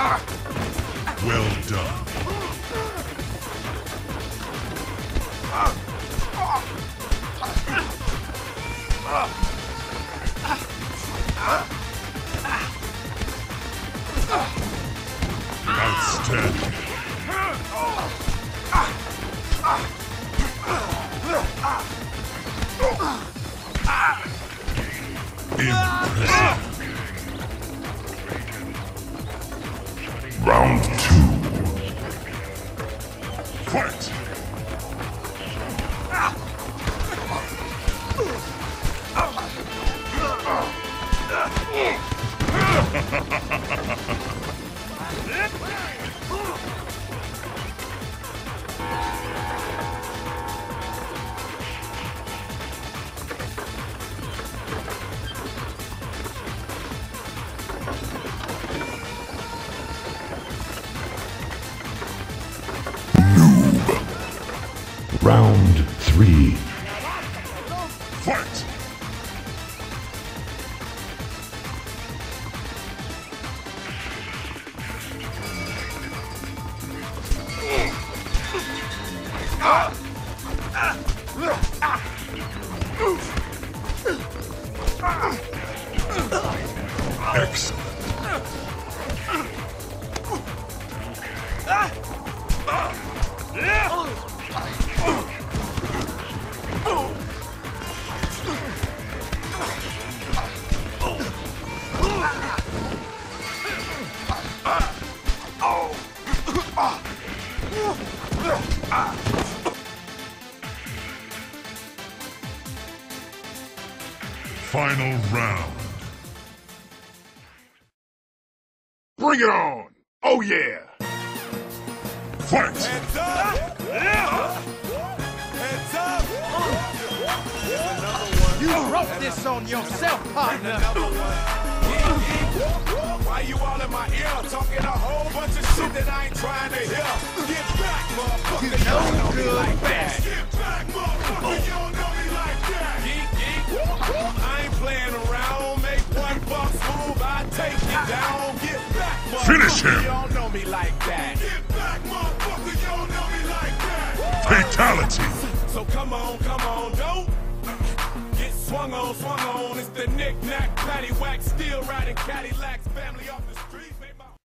Well done. Outstanding. Impressive. Round two. Fight! Round three. Fight! Excellent. Final round. Bring it on! Oh yeah! Fight! Heads up! Ah. Heads up! You wrote this on yourself, partner. Why you all in my ear talking a whole bunch of shit that I ain't trying to hear? Get back, motherfucker! You no don't know good like that. Get back, motherfucker! Oh. You don't know me like that. Geek, geek. I ain't playing around. Make one box move, I take you down. Get back, motherfucker! Finish him. You don't know me like that. Get back, motherfucker! You don't know me like that. Fatality! So come on, come on, don't swung on, swung on. It's the knick-knack, paddywhack, steel riding Cadillacs, family off